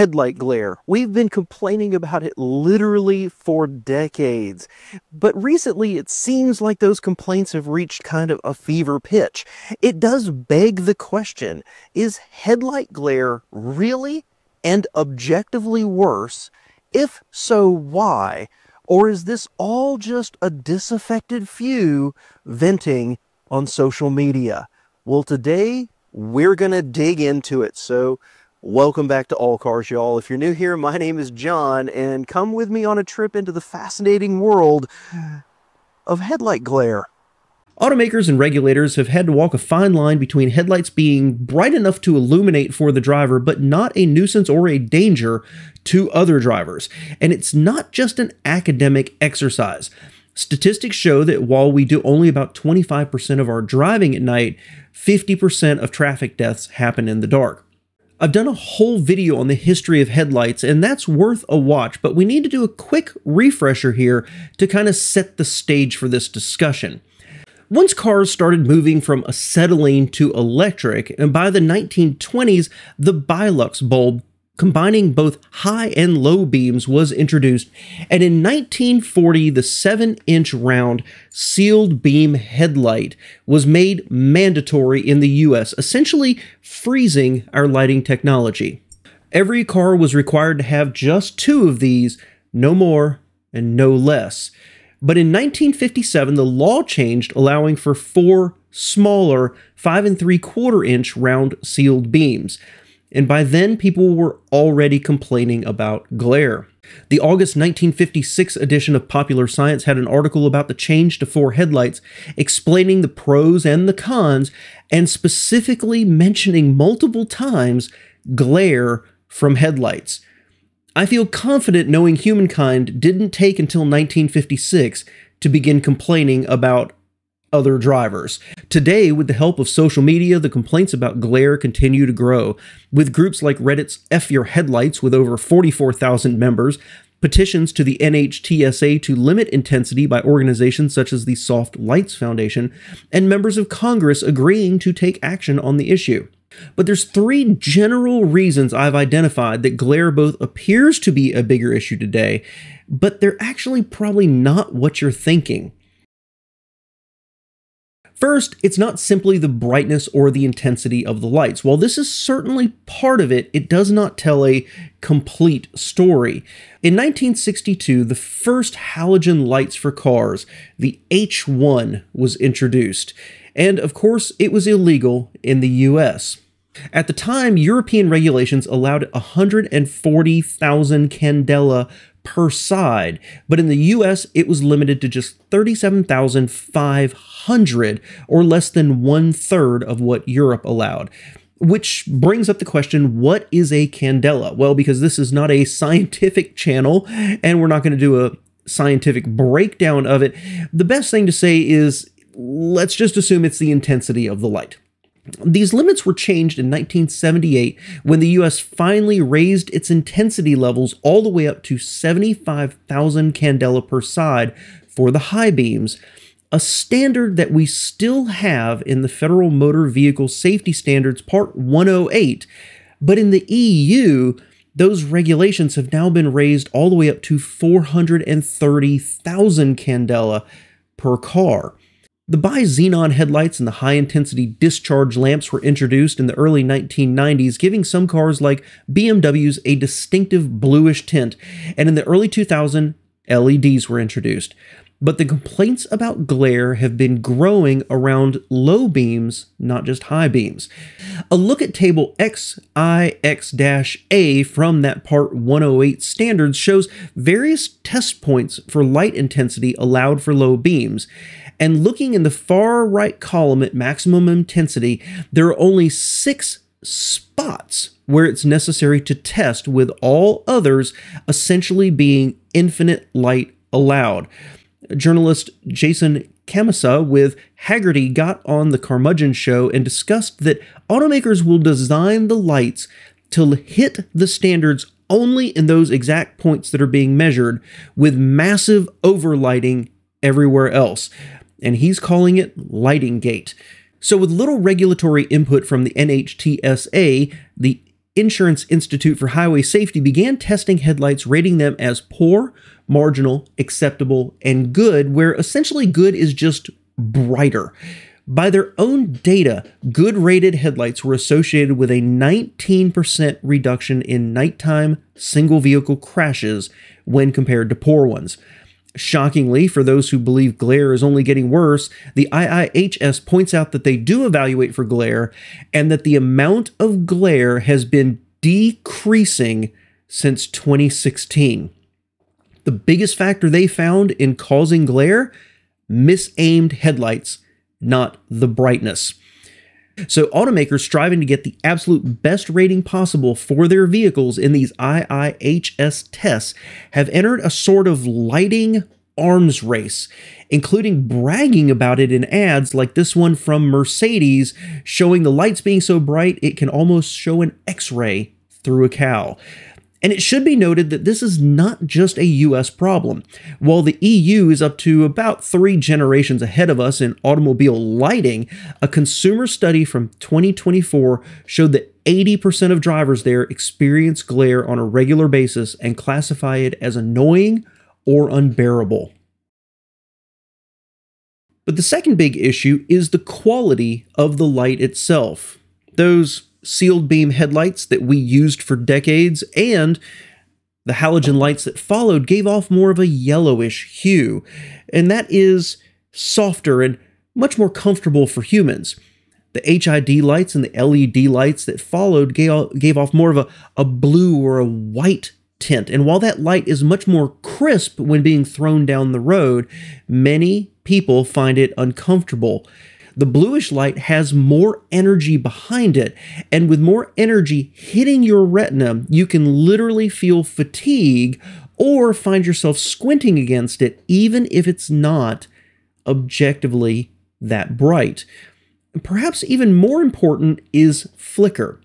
headlight glare. We've been complaining about it literally for decades. But recently, it seems like those complaints have reached kind of a fever pitch. It does beg the question is headlight glare really and objectively worse? If so, why? Or is this all just a disaffected few venting on social media? Well, today we're going to dig into it. So, welcome back to All Cars, y'all. If you're new here, my name is Jon, and come with me on a trip into the fascinating world of headlight glare. Automakers and regulators have had to walk a fine line between headlights being bright enough to illuminate for the driver, but not a nuisance or a danger to other drivers. And it's not just an academic exercise. Statistics show that while we do only about 25% of our driving at night, 50% of traffic deaths happen in the dark. I've done a whole video on the history of headlights, and that's worth a watch, but we need to do a quick refresher here to kind of set the stage for this discussion. Once cars started moving from acetylene to electric, and by the 1920s, the Bilux bulb combining both high and low beams was introduced, and in 1940, the 7 inch round sealed beam headlight was made mandatory in the US, essentially freezing our lighting technology. Every car was required to have just two of these, no more and no less. But in 1957, the law changed, allowing for four smaller, five and three quarter inch round sealed beams. And by then, people were already complaining about glare. The August 1956 edition of Popular Science had an article about the change to four headlights, explaining the pros and the cons, and specifically mentioning multiple times glare from headlights. I feel confident knowing humankind didn't take until 1956 to begin complaining about other drivers. Today, with the help of social media, the complaints about glare continue to grow, with groups like Reddit's F Your Headlights with over 44,000 members, petitions to the NHTSA to limit intensity by organizations such as the Soft Lights Foundation, and members of Congress agreeing to take action on the issue. But there's three general reasons I've identified that glare both appears to be a bigger issue today, but they're actually probably not what you're thinking. First, it's not simply the brightness or the intensity of the lights. While this is certainly part of it, it does not tell a complete story. In 1962, the first halogen lights for cars, the H1, was introduced. And of course, it was illegal in the US. At the time, European regulations allowed 140,000 candela per side, but in the US, it was limited to just 37,500, or less than one third of what Europe allowed. Which brings up the question what is a candela? Well, because this is not a scientific channel, and we're not going to do a scientific breakdown of it, the best thing to say is let's just assume it's the intensity of the light. These limits were changed in 1978 when the US finally raised its intensity levels all the way up to 75,000 candela per side for the high beams, a standard that we still have in the Federal Motor Vehicle Safety Standards Part 108. But in the EU, those regulations have now been raised all the way up to 430,000 candela per car. The bi-xenon headlights and the high-intensity discharge lamps were introduced in the early 1990s, giving some cars like BMWs a distinctive bluish tint, and in the early 2000s, LEDs were introduced. But the complaints about glare have been growing around low beams, not just high beams. A look at table XIX-A from that Part 108 standards shows various test points for light intensity allowed for low beams. And looking in the far right column at maximum intensity, there are only six spots where it's necessary to test, with all others essentially being infinite light allowed. Journalist Jason Cammisa with Hagerty got on the Carmudgeon show and discussed that automakers will design the lights to hit the standards only in those exact points that are being measured, with massive overlighting everywhere else and he's calling it Lighting Gate. So, with little regulatory input from the NHTSA, the Insurance Institute for Highway Safety began testing headlights, rating them as poor, marginal, acceptable, and good, where essentially good is just brighter. By their own data, good rated headlights were associated with a 19% reduction in nighttime single vehicle crashes when compared to poor ones. Shockingly, for those who believe glare is only getting worse, the IIHS points out that they do evaluate for glare and that the amount of glare has been decreasing since 2016. The biggest factor they found in causing glare misaimed headlights, not the brightness. So, automakers striving to get the absolute best rating possible for their vehicles in these IIHS tests have entered a sort of lighting arms race, including bragging about it in ads like this one from Mercedes, showing the lights being so bright it can almost show an X ray through a cow. And it should be noted that this is not just a US problem. While the EU is up to about three generations ahead of us in automobile lighting, a consumer study from 2024 showed that 80% of drivers there experience glare on a regular basis and classify it as annoying or unbearable. But the second big issue is the quality of the light itself. Those sealed beam headlights that we used for decades and the halogen lights that followed gave off more of a yellowish hue, and that is softer and much more comfortable for humans. The HID lights and the LED lights that followed gave off more of a, a blue or a white tint. And while that light is much more crisp when being thrown down the road, many people find it uncomfortable the bluish light has more energy behind it. And with more energy hitting your retina, you can literally feel fatigue or find yourself squinting against it, even if it's not objectively that bright. Perhaps even more important is flicker.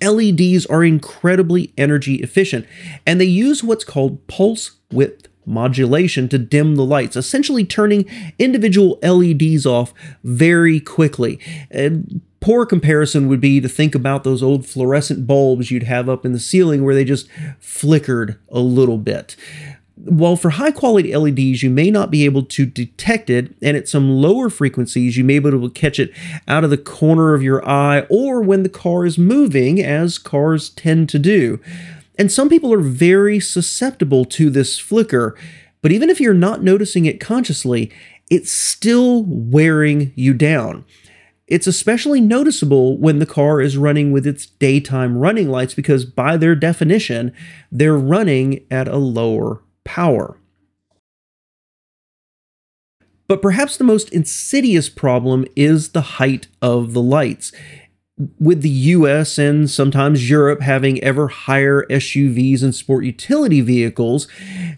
LEDs are incredibly energy efficient, and they use what's called pulse width modulation to dim the lights, essentially turning individual LEDs off very quickly. And poor comparison would be to think about those old fluorescent bulbs you'd have up in the ceiling where they just flickered a little bit. While for high quality LEDs, you may not be able to detect it, and at some lower frequencies, you may be able to catch it out of the corner of your eye or when the car is moving, as cars tend to do. And some people are very susceptible to this flicker, but even if you're not noticing it consciously, it's still wearing you down. It's especially noticeable when the car is running with its daytime running lights because, by their definition, they're running at a lower power. But perhaps the most insidious problem is the height of the lights with the US and sometimes Europe having ever higher SUVs and sport utility vehicles,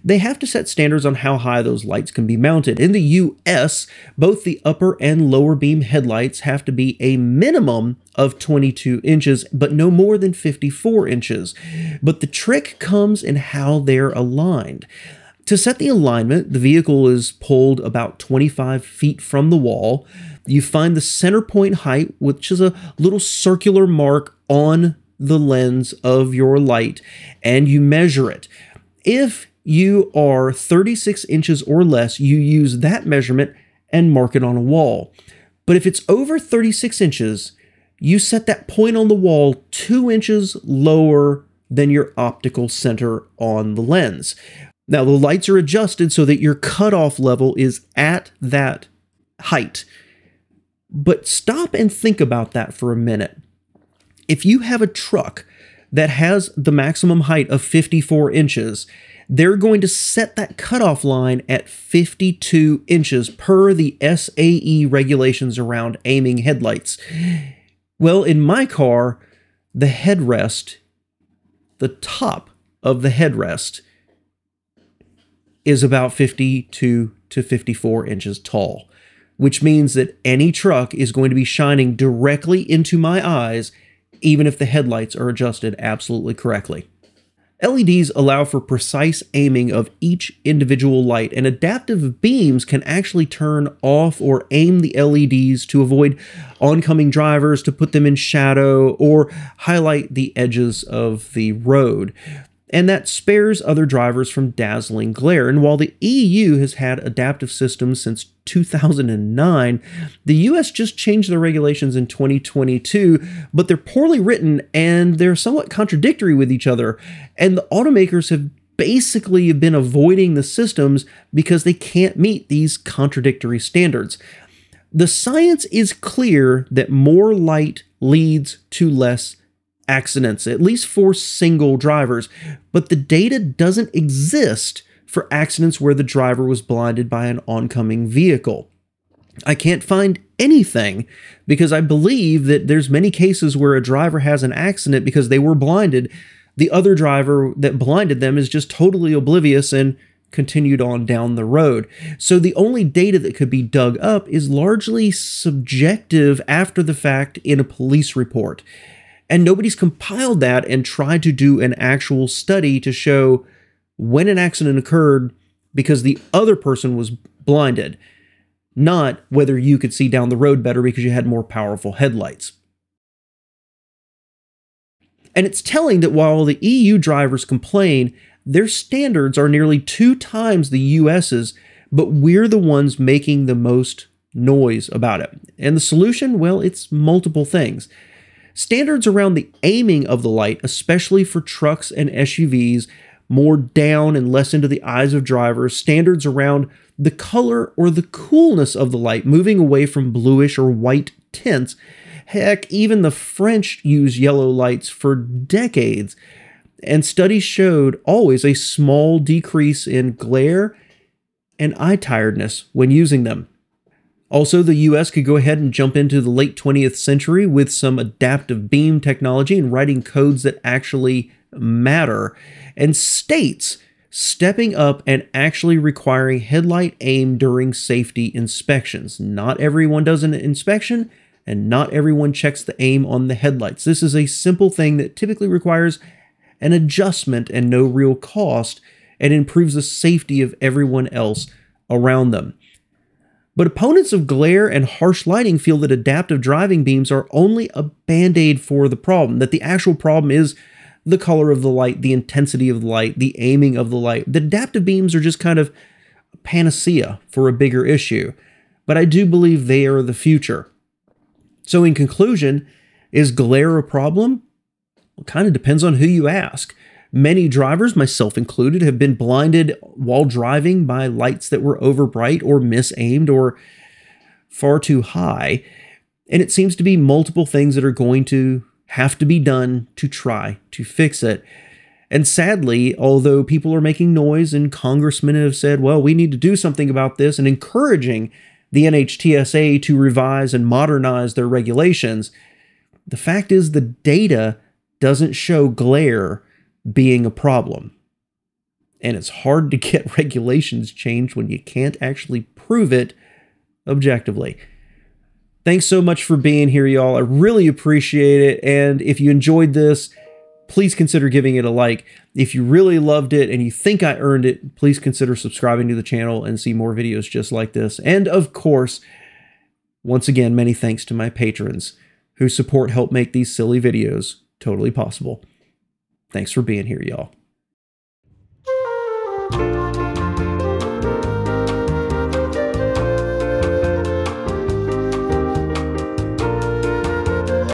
they have to set standards on how high those lights can be mounted. In the US, both the upper and lower beam headlights have to be a minimum of 22 inches, but no more than 54 inches. But the trick comes in how they're aligned. To set the alignment, the vehicle is pulled about 25 feet from the wall you find the center point height, which is a little circular mark on the lens of your light, and you measure it. If you are 36 inches or less, you use that measurement and mark it on a wall. But if it's over 36 inches, you set that point on the wall two inches lower than your optical center on the lens. Now, the lights are adjusted so that your cutoff level is at that height. But stop and think about that for a minute. If you have a truck that has the maximum height of 54 inches, they're going to set that cutoff line at 52 inches per the SAE regulations around aiming headlights. Well, in my car, the headrest, the top of the headrest, is about 52 to 54 inches tall which means that any truck is going to be shining directly into my eyes, even if the headlights are adjusted absolutely correctly. LEDs allow for precise aiming of each individual light, and adaptive beams can actually turn off or aim the LEDs to avoid oncoming drivers, to put them in shadow, or highlight the edges of the road and that spares other drivers from dazzling glare. And while the EU has had adaptive systems since 2009, the US just changed their regulations in 2022, but they're poorly written and they're somewhat contradictory with each other. And the automakers have basically been avoiding the systems because they can't meet these contradictory standards. The science is clear that more light leads to less accidents, at least for single drivers, but the data doesn't exist for accidents where the driver was blinded by an oncoming vehicle. I can't find anything because I believe that there's many cases where a driver has an accident because they were blinded. The other driver that blinded them is just totally oblivious and continued on down the road. So the only data that could be dug up is largely subjective after the fact in a police report. And nobody's compiled that and tried to do an actual study to show when an accident occurred because the other person was blinded, not whether you could see down the road better because you had more powerful headlights. And it's telling that while the EU drivers complain, their standards are nearly two times the US's, but we're the ones making the most noise about it. And the solution, well, it's multiple things. Standards around the aiming of the light, especially for trucks and SUVs, more down and less into the eyes of drivers. Standards around the color or the coolness of the light, moving away from bluish or white tints. Heck, even the French use yellow lights for decades. And studies showed always a small decrease in glare and eye tiredness when using them. Also, the US could go ahead and jump into the late 20th century with some adaptive beam technology and writing codes that actually matter, and states stepping up and actually requiring headlight aim during safety inspections. Not everyone does an inspection, and not everyone checks the aim on the headlights. This is a simple thing that typically requires an adjustment and no real cost, and improves the safety of everyone else around them. But opponents of glare and harsh lighting feel that adaptive driving beams are only a band aid for the problem, that the actual problem is the color of the light, the intensity of the light, the aiming of the light. The adaptive beams are just kind of a panacea for a bigger issue. But I do believe they are the future. So, in conclusion, is glare a problem? Well, kind of depends on who you ask. Many drivers, myself included, have been blinded while driving by lights that were overbright or misaimed or far too high. And it seems to be multiple things that are going to have to be done to try to fix it. And sadly, although people are making noise and congressmen have said, well, we need to do something about this and encouraging the NHTSA to revise and modernize their regulations, the fact is the data doesn't show glare being a problem. And it's hard to get regulations changed when you can't actually prove it objectively. Thanks so much for being here, y'all. I really appreciate it. And if you enjoyed this, please consider giving it a like. If you really loved it and you think I earned it, please consider subscribing to the channel and see more videos just like this. And of course, once again, many thanks to my patrons whose support help make these silly videos totally possible. Thanks for being here, y'all.